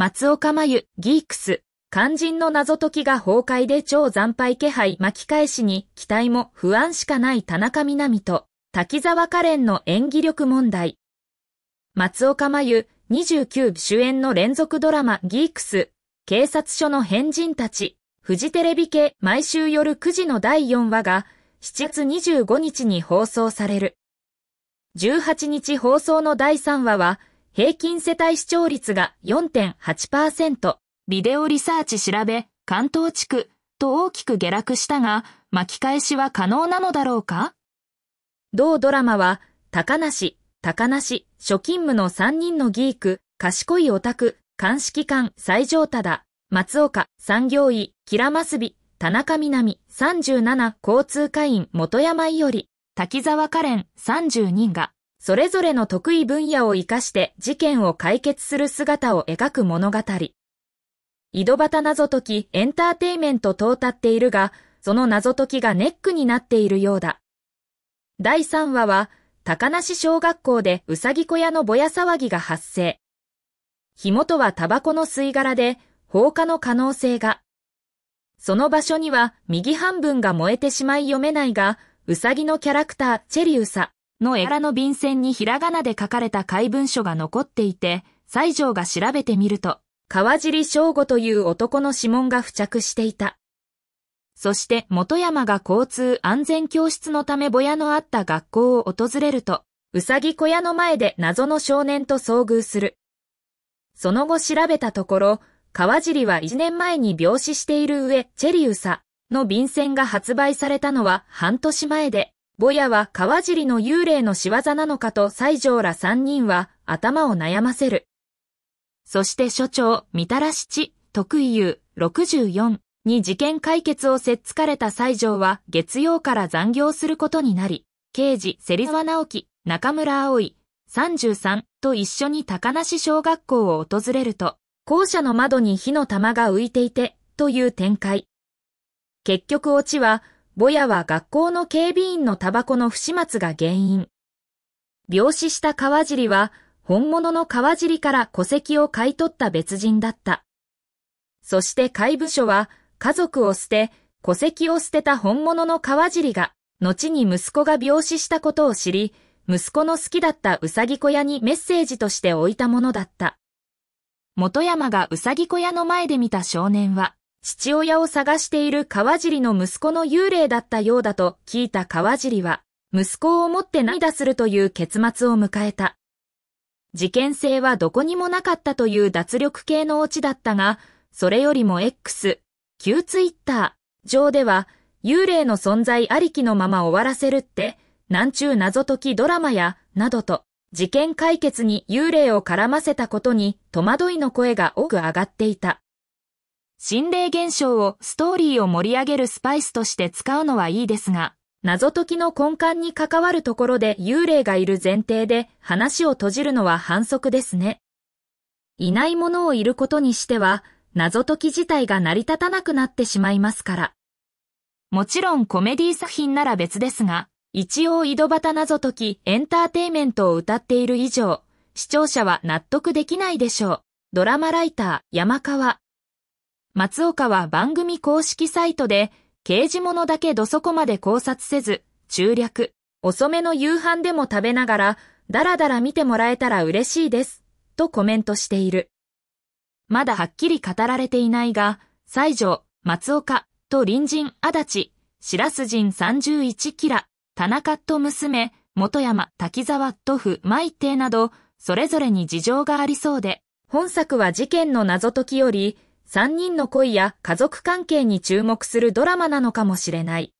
松岡真由、ギークス、肝心の謎解きが崩壊で超惨敗気配巻き返しに期待も不安しかない田中みな実と滝沢カレンの演技力問題。松岡真由29主演の連続ドラマギークス、警察署の変人たち、フジテレビ系毎週夜9時の第4話が7月25日に放送される。18日放送の第3話は平均世帯視聴率が4.8%、ビデオリサーチ調べ、関東地区と大きく下落したが、巻き返しは可能なのだろうか？同ドラマは、高梨、高梨、初勤務の3人のギーク、賢いオタク、鑑識官、最上忠、松岡、産業医、キラマスビ、田中みなみ、37、交通課員、元山伊織、滝沢カレン、32が、それぞれの得意分野を活かして事件を解決する姿を描く物語。井戸端謎解きエンターテイメントと歌っているが、その謎解きがネックになっているようだ。第3話は、高梨小学校でうさぎ小屋のぼや騒ぎが発生。火元はタバコの吸い殻で、放火の可能性が。その場所には右半分が燃えてしまい読めないが、うさぎのキャラクターチェリウサの絵柄の便箋にひらがなで書かれた怪文書が残っていて、西条が調べてみると、川尻翔吾という男の指紋が付着していた。そして元山が交通安全教室のためぼやのあった学校を訪れると、うさぎ小屋の前で謎の少年と遭遇する。その後調べたところ、川尻は1年前に病死している上、チェリウサの便箋が発売されたのは半年前で、ぼやは川尻の幽霊の仕業なのかと西条ら3人は頭を悩ませる。そして所長、みたらしち、徳井優、64に事件解決をせっつかれた西条は月曜から残業することになり、刑事、芹沢直樹、中村葵、33と一緒に高梨小学校を訪れると、校舎の窓に火の玉が浮いていて、という展開。結局オチは、ぼやは学校の警備員のタバコの不始末が原因。病死した川尻は、本物の川尻から戸籍を買い取った別人だった。そして怪部署は、家族を捨て、戸籍を捨てた本物の川尻が、後に息子が病死したことを知り、息子の好きだったうさぎ小屋にメッセージとして置いたものだった。元山がうさぎ小屋の前で見た少年は、父親を探している川尻の息子の幽霊だったようだと聞いた川尻は、息子を思って涙するという結末を迎えた。事件性はどこにもなかったという脱力系のオチだったが、それよりも X、旧ツイッター上では、幽霊の存在ありきのまま終わらせるって、南中謎解きドラマや、などと、事件解決に幽霊を絡ませたことに戸惑いの声が多く上がっていた。心霊現象をストーリーを盛り上げるスパイスとして使うのはいいですが、謎解きの根幹に関わるところで幽霊がいる前提で話を閉じるのは反則ですね。いないものをいることにしては、謎解き自体が成り立たなくなってしまいますから。もちろんコメディ作品なら別ですが、一応井戸端謎解きエンターテイメントを歌っている以上、視聴者は納得できないでしょう。ドラマライター、山川、松岡は番組公式サイトで、刑事物だけどそこまで考察せず、中略、遅めの夕飯でも食べながら、だらだら見てもらえたら嬉しいです、とコメントしている。まだはっきり語られていないが、西条、松岡、と隣人、足立、白洲人31キラ、田中と娘、元山、滝沢、と府、舞亭など、それぞれに事情がありそうで、本作は事件の謎解きより、3人の恋や家族関係に注目するドラマなのかもしれない。